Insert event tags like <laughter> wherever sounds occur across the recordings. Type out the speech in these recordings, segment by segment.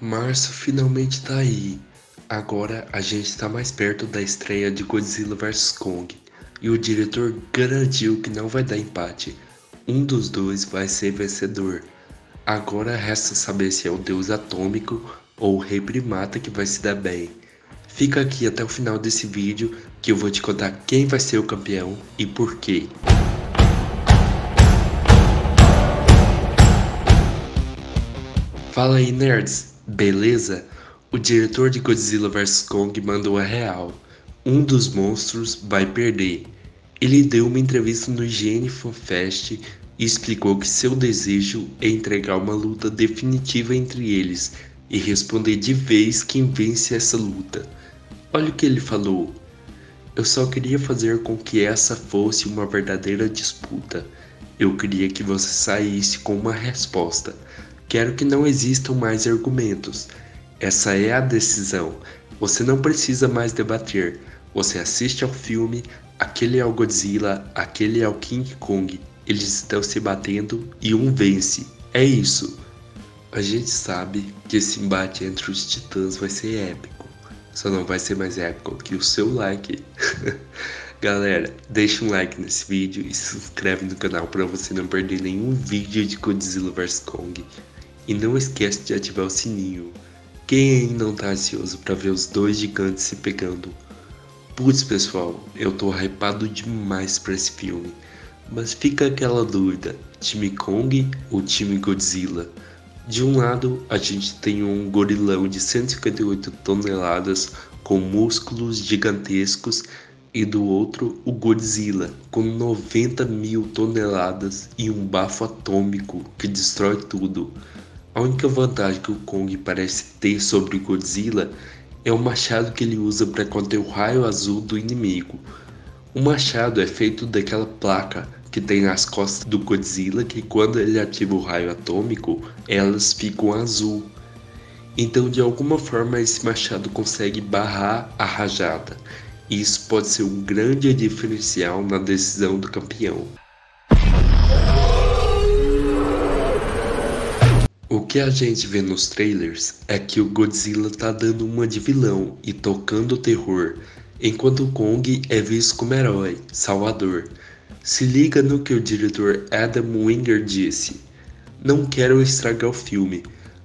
Março finalmente tá aí. Agora a gente está mais perto da estreia de Godzilla vs Kong. E o diretor garantiu que não vai dar empate. Um dos dois vai ser vencedor. Agora resta saber se é o deus atômico ou o rei primata que vai se dar bem. Fica aqui até o final desse vídeo que eu vou te contar quem vai ser o campeão e por quê. Fala aí nerds, beleza? O diretor de Godzilla vs Kong mandou a real. Um dos monstros vai perder. Ele deu uma entrevista no IGN Fest e explicou que seu desejo é entregar uma luta definitiva entre eles e responder de vez quem vence essa luta. Olha o que ele falou. Eu só queria fazer com que essa fosse uma verdadeira disputa. Eu queria que você saísse com uma resposta. Quero que não existam mais argumentos. Essa é a decisão. Você não precisa mais debater. Você assiste ao filme, aquele é o Godzilla, aquele é o King Kong. Eles estão se batendo e um vence. É isso. A gente sabe que esse embate entre os titãs vai ser épico. Só não vai ser mais épico que o seu like. <laughs> Galera, deixa um like nesse vídeo e se inscreve no canal para você não perder nenhum vídeo de Godzilla vs Kong. E não esquece de ativar o sininho. Quem não tá ansioso para ver os dois gigantes se pegando? Putz, pessoal, eu tô hypado demais para esse filme. Mas fica aquela dúvida: time Kong ou time Godzilla? De um lado, a gente tem um gorilão de 158 toneladas com músculos gigantescos, e do outro, o Godzilla com 90 mil toneladas e um bafo atômico que destrói tudo. A única vantagem que o Kong parece ter sobre o Godzilla é o machado que ele usa para conter o raio azul do inimigo. O machado é feito daquela placa que tem nas costas do Godzilla que quando ele ativa o raio atômico, elas ficam azul. Então, de alguma forma, esse machado consegue barrar a rajada. Isso pode ser um grande diferencial na decisão do campeão. O que a gente vê nos trailers é que o Godzilla tá dando uma de vilão e tocando terror, enquanto o Kong é visto como herói, salvador. Se liga no que o diretor Adam Wingard disse. Não quero estragar o filme,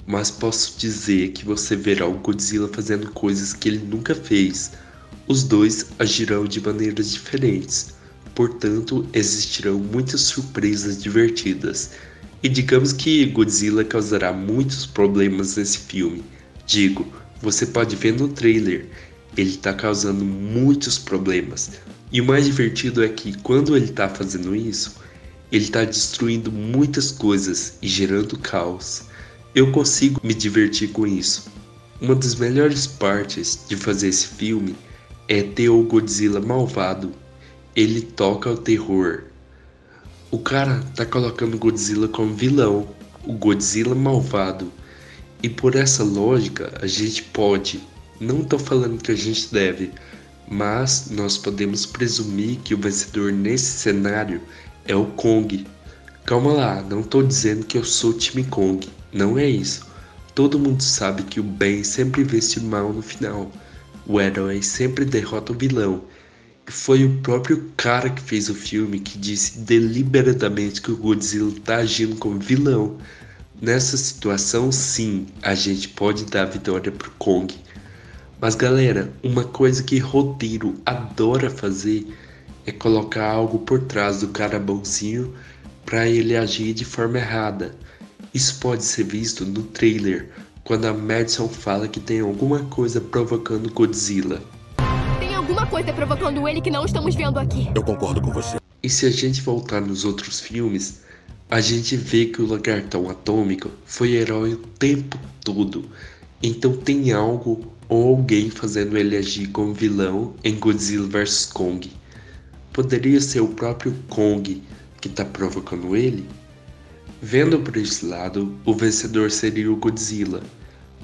mas posso dizer que você verá o Godzilla fazendo coisas que ele nunca fez. Os dois agirão de maneiras diferentes, portanto, existirão muitas surpresas divertidas. E digamos que Godzilla causará muitos problemas nesse filme. Digo, você pode ver no trailer, ele está causando muitos problemas. E o mais divertido é que quando ele está fazendo isso, ele está destruindo muitas coisas e gerando caos. Eu consigo me divertir com isso. Uma das melhores partes de fazer esse filme é ter o Godzilla malvado. Ele toca o terror, o cara tá colocando Godzilla como vilão, o Godzilla malvado. E por essa lógica, a gente pode, não tô falando que a gente deve, mas nós podemos presumir que o vencedor nesse cenário é o Kong. Calma lá, não tô dizendo que eu sou time Kong, não é isso. Todo mundo sabe que o bem sempre vence o mal no final. O herói sempre derrota o vilão foi o próprio cara que fez o filme que disse deliberadamente que o Godzilla está agindo como vilão. Nessa situação, sim, a gente pode dar vitória pro Kong. Mas galera, uma coisa que roteiro adora fazer é colocar algo por trás do cara bonzinho para ele agir de forma errada. Isso pode ser visto no trailer, quando a Madison fala que tem alguma coisa provocando Godzilla coisa provocando ele que não estamos vendo aqui. Eu concordo com você. E se a gente voltar nos outros filmes, a gente vê que o lagartão atômico foi herói o tempo todo. Então tem algo ou alguém fazendo ele agir como vilão em Godzilla vs Kong. Poderia ser o próprio Kong que está provocando ele? Vendo por esse lado, o vencedor seria o Godzilla.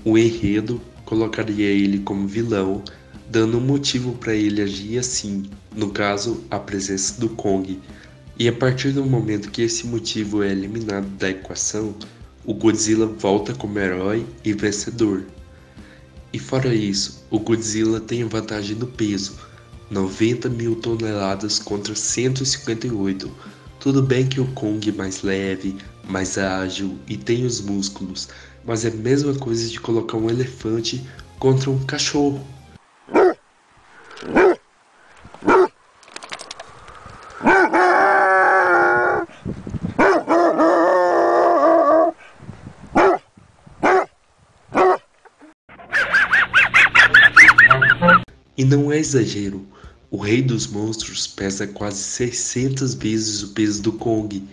O enredo colocaria ele como vilão dando um motivo para ele agir assim, no caso, a presença do Kong. E a partir do momento que esse motivo é eliminado da equação, o Godzilla volta como herói e vencedor. E fora isso, o Godzilla tem vantagem no peso, 90 mil toneladas contra 158. Tudo bem que o Kong é mais leve, mais ágil e tem os músculos, mas é a mesma coisa de colocar um elefante contra um cachorro. E não é exagero, o Rei dos Monstros pesa quase 600 vezes o peso do Kong.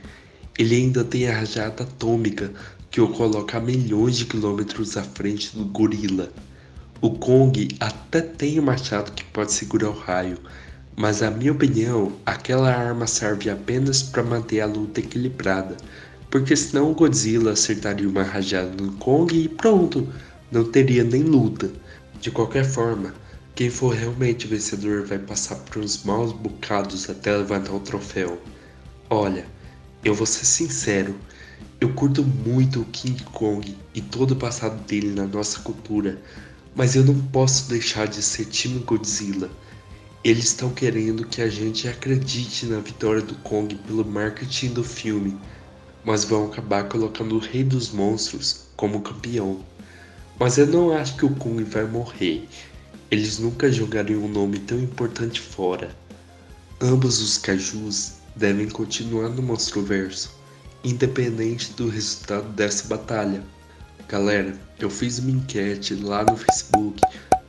Ele ainda tem a rajada atômica que o coloca a milhões de quilômetros à frente do gorila. O Kong até tem um machado que pode segurar o raio, mas na minha opinião, aquela arma serve apenas para manter a luta equilibrada, porque senão o Godzilla acertaria uma rajada no Kong e pronto, não teria nem luta. De qualquer forma, quem for realmente vencedor vai passar por uns maus bocados até levantar o troféu. Olha, eu vou ser sincero, eu curto muito o King Kong e todo o passado dele na nossa cultura, mas eu não posso deixar de ser time Godzilla. Eles estão querendo que a gente acredite na vitória do Kong pelo marketing do filme, mas vão acabar colocando o Rei dos Monstros como campeão. Mas eu não acho que o Kong vai morrer. Eles nunca jogariam um nome tão importante fora. Ambos os cajus devem continuar no Monstroverso, independente do resultado dessa batalha. Galera, eu fiz uma enquete lá no Facebook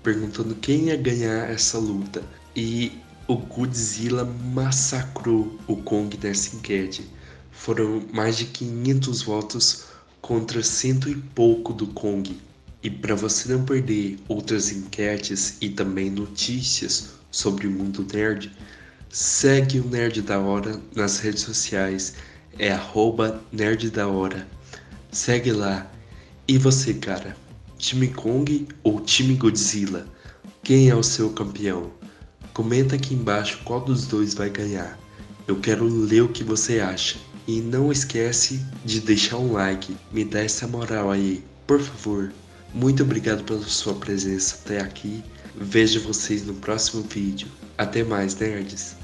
perguntando quem ia ganhar essa luta e o Godzilla massacrou o Kong nessa enquete. Foram mais de 500 votos contra cento e pouco do Kong. E para você não perder outras enquetes e também notícias sobre o mundo nerd, segue o Nerd da Hora nas redes sociais, é arroba Nerd da Hora. Segue lá. E você, cara? Time Kong ou time Godzilla? Quem é o seu campeão? Comenta aqui embaixo qual dos dois vai ganhar. Eu quero ler o que você acha. E não esquece de deixar um like, me dá essa moral aí, por favor. Muito obrigado pela sua presença até aqui. Vejo vocês no próximo vídeo. Até mais, nerds!